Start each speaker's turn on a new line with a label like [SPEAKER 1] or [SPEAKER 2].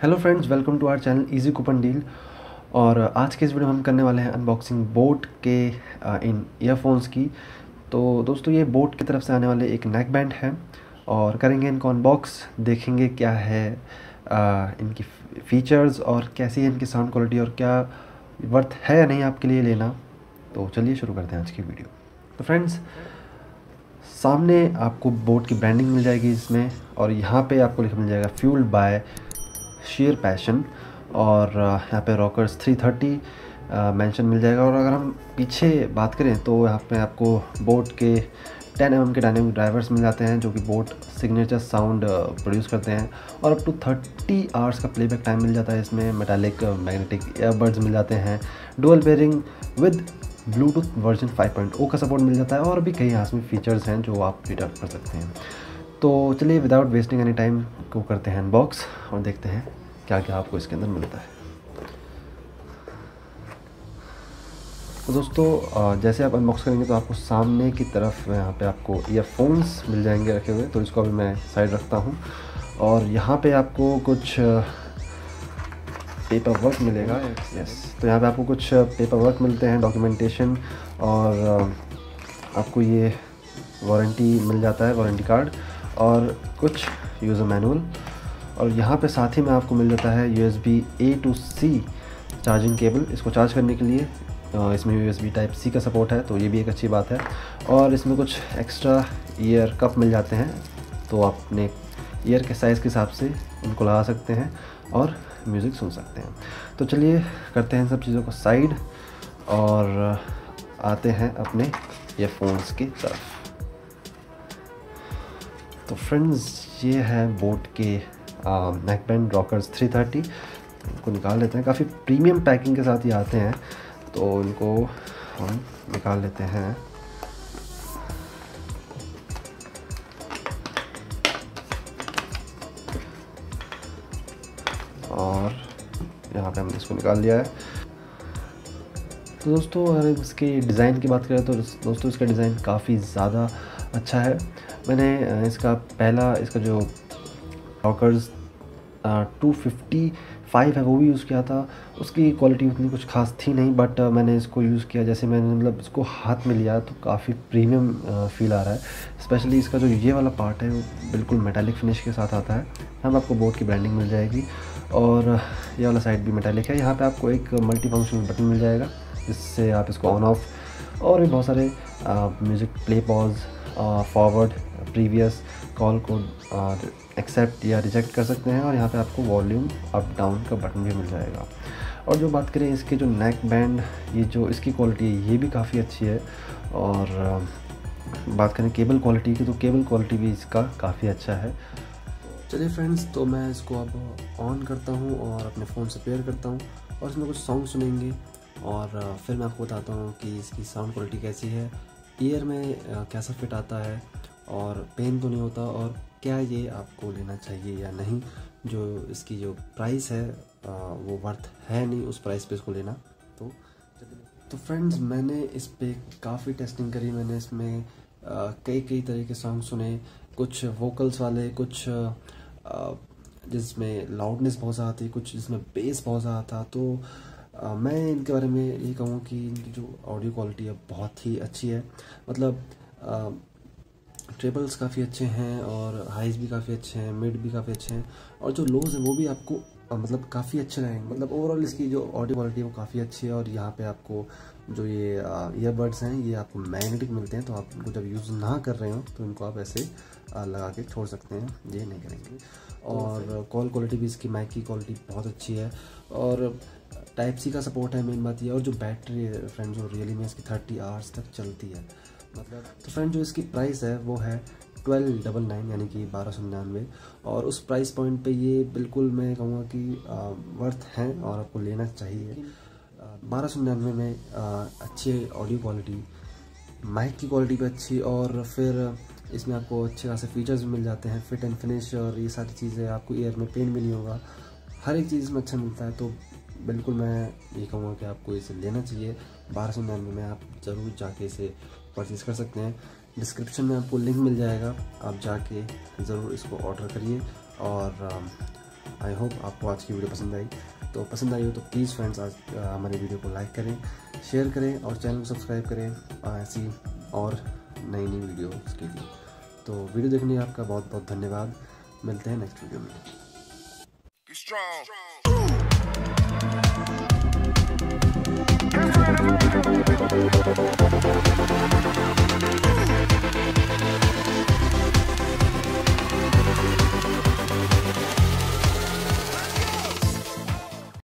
[SPEAKER 1] Hello friends welcome to our channel easy coupon deal और आज के इस वीडियो में हम करने वाले हैं अनबॉक्सिंग बोट के इन ईयरफोन्स की। तो दोस्तों ये बोट की तरफ़ से आने वाले एक नेक बैंड है और करेंगे इनको अनबॉक्स देखेंगे क्या है आ, इनकी फ़ीचर्स और कैसी है इनकी साउंड क्वालिटी और क्या वर्थ है या नहीं आपके लिए लेना। तो चलिए शुरू करते हैं आज की वीडियो। तो फ्रेंड्स सामने आपको बोट की ब्रांडिंग मिल जाएगी इसमें और यहाँ पे आपको लिखा मिल जाएगा फ्यूल्ड बाय शेयर पैशन और यहाँ पे रॉकर्स 330 मेंशन मिल जाएगा। और अगर हम पीछे बात करें तो यहाँ पे आपको बोट के 10 एम के डायनेमिक ड्राइवर्स मिल जाते हैं, जो कि बोट सिग्नेचर साउंड प्रोड्यूस करते हैं। और अप टू 30 आवर्स का प्लेबैक टाइम मिल जाता है इसमें। मेटालिक मैग्नेटिक ईयरबड्स मिल जाते हैं। Dual bearing with bluetooth version 5.0 का सपोर्ट मिल जाता है। और भी कई यहाँ फीचर्स हैं जो आप फीडअप कर सकते हैं। तो चलिए विदाउट वेस्टिंग एनी टाइम को करते हैं अनबॉक्स और देखते हैं क्या क्या आपको इसके अंदर मिलता है। तो दोस्तों जैसे आप अनबॉक्स करेंगे तो आपको सामने की तरफ़ यहाँ पे आपको ईयरफोन्स मिल जाएँगे रखे हुए तो इसको अभी मैं साइड रखता हूँ। और यहाँ पे आपको कुछ पेपर वर्क मिलेगा। यस तो यहाँ पे आपको कुछ पेपर वर्क मिलते हैं डॉक्यूमेंटेशन और आपको ये वारंटी मिल जाता है वारंटी कार्ड और कुछ यूज़र मैनुअल। और यहाँ पे साथ ही में आपको मिल जाता है U S B A to C charging cable इसको चार्ज करने के लिए इसमें U S B type C का सपोर्ट है तो ये भी एक अच्छी बात है। और इसमें कुछ एक्स्ट्रा ईयर कप मिल जाते हैं तो आप अपने ईयर के साइज़ के हिसाब से उनको लगा सकते हैं और म्यूज़िक सुन सकते हैं। तो चलिए करते हैं सब चीज़ों को साइड और आते हैं अपने ईयरफोन्स की तरफ़। तो फ्रेंड्स ये है बोट के नेक बैंड रॉकर्स 330 इनको निकाल लेते हैं। काफ़ी प्रीमियम पैकिंग के साथ ये आते हैं। तो इनको हम निकाल लेते हैं। और यहाँ पे हमने इसको निकाल लिया है। तो दोस्तों, अगर इसके डिज़ाइन की बात करें तो दोस्तों, इसका डिज़ाइन काफ़ी ज़्यादा अच्छा है। मैंने इसका पहला, इसका जो रॉकर्स टू फिफ्टी फाइव है, वो भी यूज़ किया था। उसकी क्वालिटी उतनी कुछ खास थी नहीं बट मैंने इसको यूज़ किया। जैसे मैंने मतलब इसको हाथ में लिया तो काफ़ी प्रीमियम फील आ रहा है। स्पेशली इसका जो ये वाला पार्ट है, वो बिल्कुल मेटालिक फिनिश के साथ आता है। हम आपको बोर्ड की ब्रांडिंग मिल जाएगी। और, ये वाला साइड भी मेटालिक है। यहाँ पर आपको एक मल्टी फंक्शनल बटन मिल जाएगा, जिससे आप इसको ऑन ऑफ़ और भी बहुत सारे music play pause forward previous call को एक्सेप्ट या रिजेक्ट कर सकते हैं और यहाँ पे आपको वॉल्यूम अप डाउन का बटन भी मिल जाएगा। और जो बात करें इसके जो नेक बैंड ये जो इसकी क्वालिटी है, ये भी काफ़ी अच्छी है। और बात करें केबल क्वालिटी की तो केबल क्वालिटी भी इसका काफ़ी अच्छा है। चलिए फ्रेंड्स तो मैं इसको अब ऑन करता हूँ और अपने फ़ोन से पेयर करता हूँ और इसमें कुछ सॉन्ग सुनेंगे। और फिर मैं आपको बताता हूँ कि इसकी साउंड क्वालिटी कैसी है। ईयर में कैसा फिट आता है। और पेन तो नहीं होता और क्या ये आपको लेना चाहिए या नहीं? जो इसकी जो प्राइस है वो वर्थ है नहीं उस प्राइस पे इसको लेना। तो तो फ्रेंड्स मैंने इस पर काफ़ी टेस्टिंग करी मैंने इसमें कई कई तरह के सॉन्ग सुने। कुछ वोकल्स वाले कुछ जिसमें लाउडनेस बहुत ज़्यादा थी कुछ जिसमें बेस बहुत ज़्यादा था। तो आ, मैं इनके बारे में ये कहूँ कि इनकी जो ऑडियो क्वालिटी है बहुत ही अच्छी है। मतलब ट्रेबल्स काफ़ी अच्छे हैं और हाइज भी काफ़ी अच्छे हैं मिड भी काफ़ी अच्छे हैं और जो लोज हैं वो भी आपको मतलब काफ़ी अच्छे रहेंगे मतलब ओवरऑल इसकी जो ऑडियो क्वालिटी है वो काफ़ी अच्छी है और यहाँ पे आपको जो ये ईयरबड्स हैं ये आपको मैग्नेटिक मिलते हैं तो आप इनको जब यूज़ ना कर रहे हो तो इनको आप ऐसे लगा के छोड़ सकते हैं ये नहीं करेंगे। और कॉल क्वालिटी भी इसकी माइक की क्वालिटी बहुत अच्छी है और टाइप सी का सपोर्ट है मेन बात ये और जो बैटरी है फ्रेंड जो रियली में इसकी थर्टी आवर्स तक चलती है। मतलब तो फ्रेंड जो इसकी प्राइस है वो है ट्वेल्व डबल नाइन यानी कि बारह सौ निन्यानवे। और उस प्राइस पॉइंट पे ये बिल्कुल मैं कहूँगा कि वर्थ हैं और आपको लेना चाहिए। बारह सौ निन्यानवे में आ, अच्छी ऑडियो क्वालिटी माइक की क्वालिटी भी अच्छी और फिर इसमें आपको अच्छे खासे फीचर्स भी मिल जाते हैं फिट एंड फिनिश और ये सारी चीज़ें आपको ईयर में पेन भी नहीं होगा। हर एक चीज़ में अच्छा मिलता है तो बिल्कुल मैं ये कहूँगा कि आपको इसे लेना चाहिए। बारह सौ निन्यानवे में आप ज़रूर जाके इसे परचेज़ कर सकते हैं। डिस्क्रिप्शन में आपको लिंक मिल जाएगा। आप जाके ज़रूर इसको ऑर्डर करिए। और आई होप आपको आज की वीडियो पसंद आई। तो पसंद आई हो तो प्लीज़ फ्रेंड्स आज हमारे वीडियो को लाइक करें शेयर करें और चैनल को सब्सक्राइब करें ऐसी और नई नई वीडियोज़ के लिए। तो वीडियो देखने का आपका बहुत बहुत धन्यवाद। मिलते हैं नेक्स्ट वीडियो में।